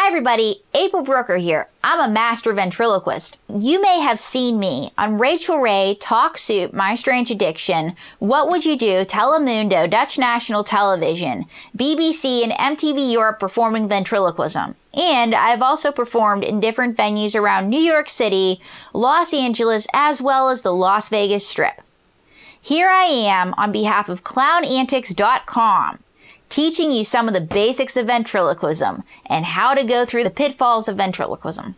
Hi, everybody. April Brucker here. I'm a master ventriloquist. You may have seen me on Rachel Ray, Talk Soup, My Strange Addiction, What Would You Do, Telemundo, Dutch National Television, BBC, and MTV Europe performing ventriloquism. And I've also performed in different venues around New York City, Los Angeles, as well as the Las Vegas Strip. Here I am on behalf of ClownAntics.com teaching you some of the basics of ventriloquism and how to go through the pitfalls of ventriloquism.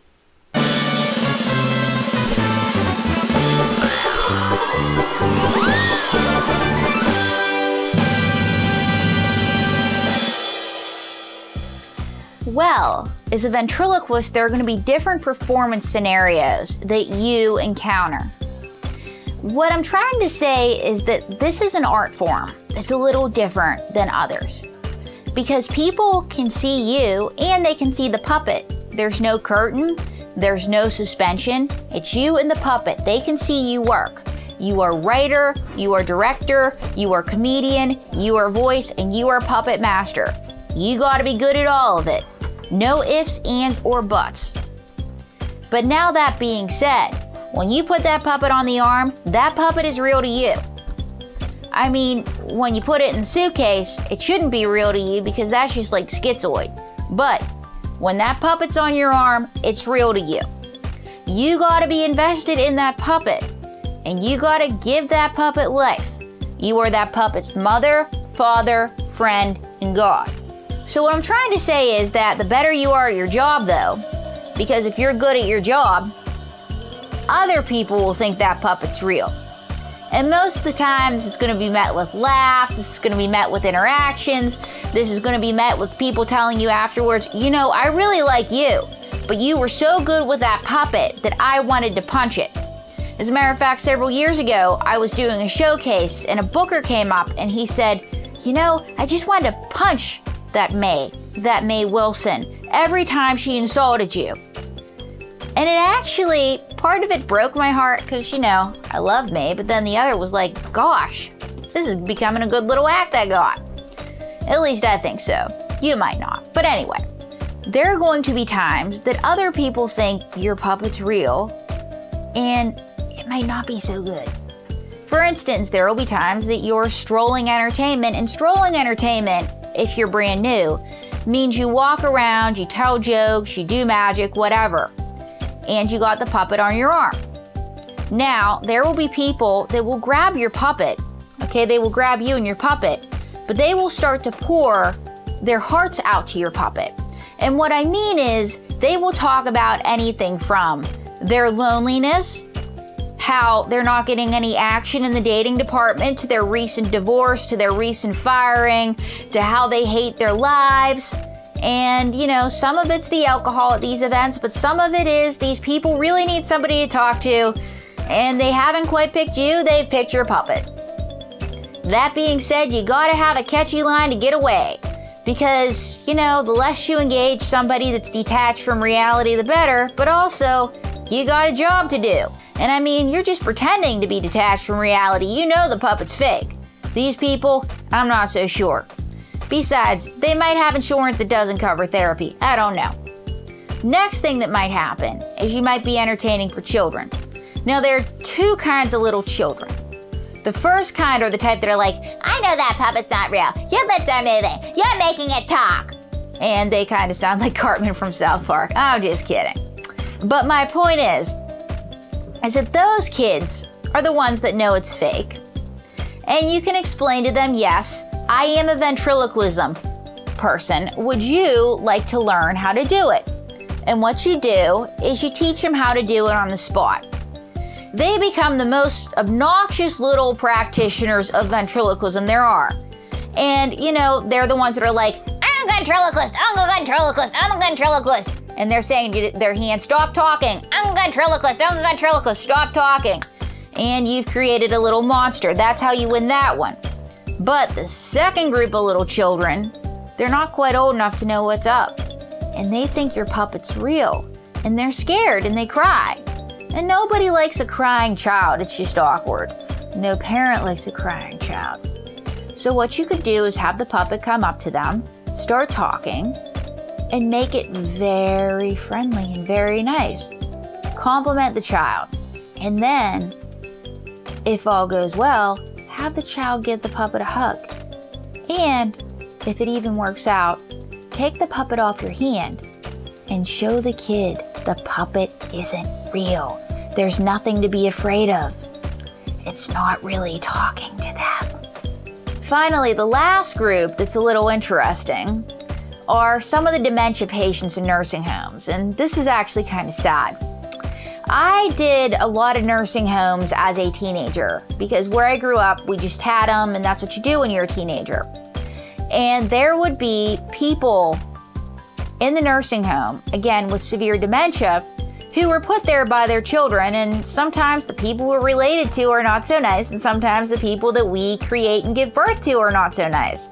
Well, as a ventriloquist, there are going to be different performance scenarios that you encounter. What I'm trying to say is that this is an art form that's a little different than others because people can see you and they can see the puppet. There's no curtain, there's no suspension. It's you and the puppet. They can see you work. You are writer, you are director, you are comedian, you are voice, and you are puppet master. You gotta be good at all of it. No ifs, ands, or buts. But now that being said, when you put that puppet on the arm, that puppet is real to you. I mean, when you put it in the suitcase, it shouldn't be real to you because that's just like schizoid. But when that puppet's on your arm, it's real to you. You gotta be invested in that puppet, and you gotta give that puppet life. You are that puppet's mother, father, friend, and God. So, what I'm trying to say is that the better you are at your job, though, because if you're good at your job, other people will think that puppet's real. And most of the time, this is going to be met with laughs, this is going to be met with interactions, this is going to be met with people telling you afterwards, you know, I really like you, but you were so good with that puppet that I wanted to punch it. As a matter of fact, several years ago, I was doing a showcase and a booker came up and he said, You know, I just wanted to punch that May, that May Wilson, every time she insulted you. And it actually, part of it broke my heart because, you know, I love May, but then the other was like, gosh, this is becoming a good little act I got. At least I think so. You might not. But anyway, there are going to be times that other people think your puppet's real and it might not be so good. For instance, there will be times that you're strolling entertainment, and strolling entertainment, if you're brand new, means you walk around, you tell jokes, you do magic, whatever and you got the puppet on your arm. Now, there will be people that will grab your puppet, okay? They will grab you and your puppet, but they will start to pour their hearts out to your puppet. And what I mean is, they will talk about anything from their loneliness, how they're not getting any action in the dating department, to their recent divorce, to their recent firing, to how they hate their lives and, you know, some of it's the alcohol at these events, but some of it is these people really need somebody to talk to, and they haven't quite picked you, they've picked your puppet. That being said, you gotta have a catchy line to get away. Because, you know, the less you engage somebody that's detached from reality, the better, but also, you got a job to do. And I mean, you're just pretending to be detached from reality. You know the puppet's fake. These people, I'm not so sure. Besides, they might have insurance that doesn't cover therapy. I don't know. Next thing that might happen is you might be entertaining for children. Now, there are two kinds of little children. The first kind are the type that are like, I know that puppet's not real. Your lips are moving. You're making it talk. And they kind of sound like Cartman from South Park. I'm just kidding. But my point is, is that those kids are the ones that know it's fake. And you can explain to them, yes, I am a ventriloquism person. Would you like to learn how to do it? And what you do is you teach them how to do it on the spot. They become the most obnoxious little practitioners of ventriloquism there are. And, you know, they're the ones that are like, I'm a ventriloquist, I'm a ventriloquist, I'm a ventriloquist. And they're saying to their hand, stop talking, I'm a ventriloquist, I'm a ventriloquist, stop talking. And you've created a little monster. That's how you win that one. But the second group of little children, they're not quite old enough to know what's up. And they think your puppet's real. And they're scared and they cry. And nobody likes a crying child, it's just awkward. No parent likes a crying child. So, what you could do is have the puppet come up to them, start talking, and make it very friendly and very nice. Compliment the child. And then, if all goes well, have the child give the puppet a hug. And if it even works out, take the puppet off your hand and show the kid the puppet isn't real. There's nothing to be afraid of. It's not really talking to them. Finally, the last group that's a little interesting are some of the dementia patients in nursing homes, and this is actually kind of sad. I did a lot of nursing homes as a teenager because where I grew up, we just had them, and that's what you do when you're a teenager. And there would be people in the nursing home, again with severe dementia, who were put there by their children. And sometimes the people we're related to are not so nice, and sometimes the people that we create and give birth to are not so nice.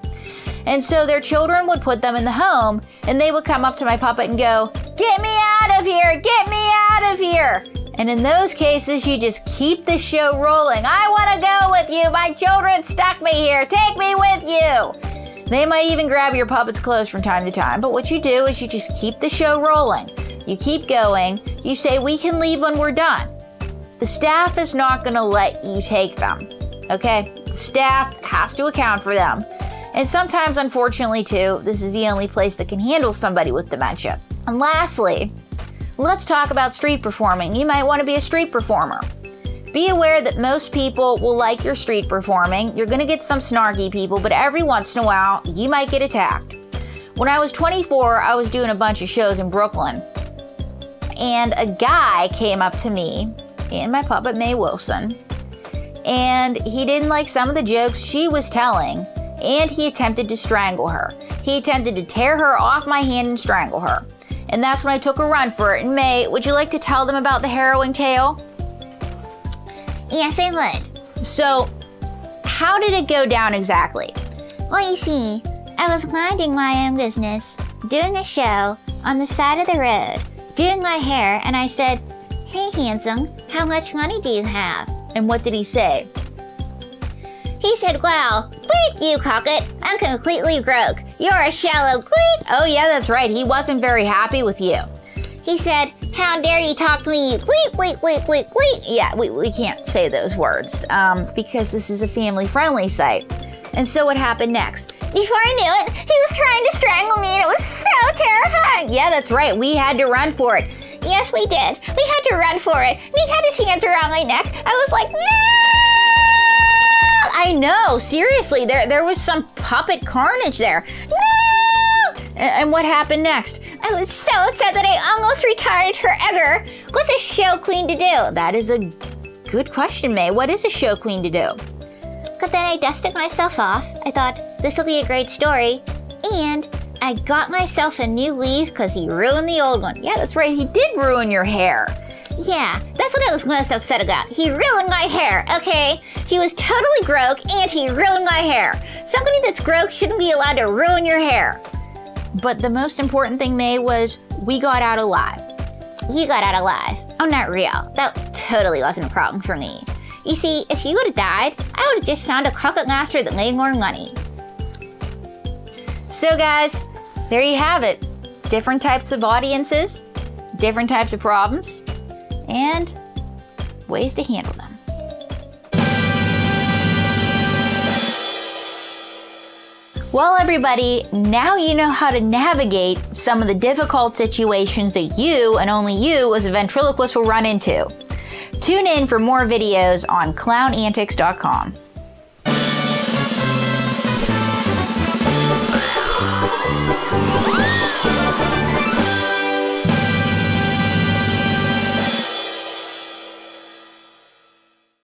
And so their children would put them in the home, and they would come up to my puppet and go, Get me of here! Get me out of here! And in those cases, you just keep the show rolling. I want to go with you. My children stuck me here. Take me with you. They might even grab your puppet's clothes from time to time, but what you do is you just keep the show rolling. You keep going. You say, We can leave when we're done. The staff is not going to let you take them. Okay? The staff has to account for them. And sometimes, unfortunately, too, this is the only place that can handle somebody with dementia. And lastly, let's talk about street performing. You might want to be a street performer. Be aware that most people will like your street performing. You're going to get some snarky people, but every once in a while, you might get attacked. When I was 24, I was doing a bunch of shows in Brooklyn, and a guy came up to me and my puppet May Wilson, and he didn't like some of the jokes she was telling and he attempted to strangle her. He attempted to tear her off my hand and strangle her. And that's when I took a run for it. And May, would you like to tell them about the harrowing tale? Yes, I would. So, how did it go down exactly? Well, you see, I was minding my own business, doing a show on the side of the road, doing my hair, and I said, Hey, handsome, how much money do you have? And what did he say? He said, Well, quit, you cocket. I'm completely broke. You're a shallow quit. Oh, yeah, that's right. He wasn't very happy with you. He said, How dare you talk to me, quit, quit, quit, quit, quit. Yeah, we, we can't say those words um, because this is a family friendly site. And so what happened next? Before I knew it, he was trying to strangle me and it was so terrifying. Yeah, that's right. We had to run for it. Yes, we did. We had to run for it. And he had his hands around my neck. I was like, No! I know. Seriously, there there was some puppet carnage there. No! And what happened next? I was so upset that I almost retired forever. What's a show queen to do? That is a good question, May. What is a show queen to do? But then I dusted myself off. I thought this will be a great story, and I got myself a new weave because he ruined the old one. Yeah, that's right. He did ruin your hair. Yeah, that's what I was most upset about. He ruined my hair, okay? He was totally broke and he ruined my hair. Somebody that's broke shouldn't be allowed to ruin your hair. But the most important thing, May, was we got out alive. You got out alive. I'm not real. That totally wasn't a problem for me. You see, if you would have died, I would have just found a crooked master that made more money. So, guys, there you have it. Different types of audiences, different types of problems and ways to handle them. Well, everybody, now you know how to navigate some of the difficult situations that you and only you as a ventriloquist will run into. Tune in for more videos on clownantics.com.